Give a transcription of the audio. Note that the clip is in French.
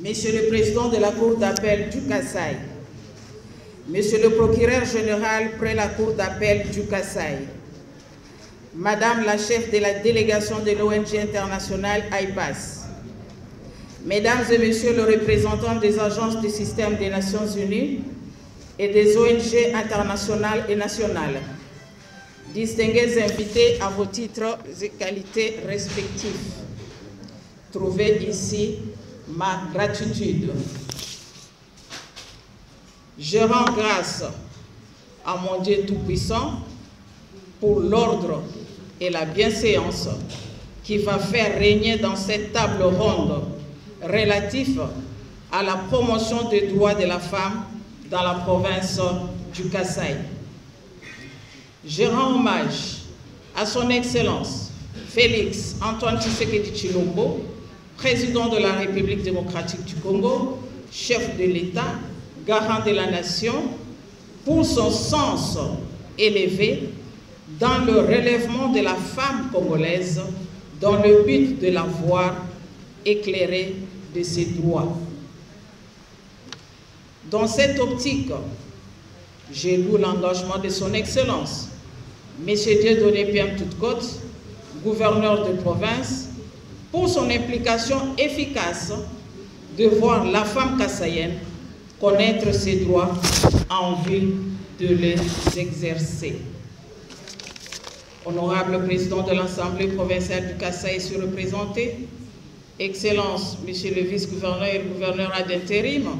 Monsieur le Président de la Cour d'appel du Kassai, Monsieur le Procureur général près la Cour d'appel du Kassai, Madame la chef de la délégation de l'ONG internationale AIPAS, Mesdames et Messieurs les représentants des agences du système des Nations Unies et des ONG internationales et nationales, distingués invités à vos titres et qualités respectifs, trouvez ici ma gratitude. Je rends grâce à mon Dieu Tout-Puissant pour l'ordre et la bienséance qui va faire régner dans cette table ronde relative à la promotion des droits de la femme dans la province du Kassai. Je rends hommage à son Excellence Félix Antoine Tshisekedi Chilombo, président de la République démocratique du Congo, chef de l'État, garant de la nation, pour son sens élevé dans le relèvement de la femme congolaise dans le but de la voir éclairée de ses droits. Dans cette optique, j'ai lu l'engagement de son Excellence, M. Dieudonné Pierre Toute-Côte, gouverneur de province, pour son implication efficace de voir la femme kassaïenne connaître ses droits en vue de les exercer. Honorable président de l'Assemblée provinciale du Kassai surreprésenté, Excellence, Monsieur le vice-gouverneur et le gouverneur ad intérim,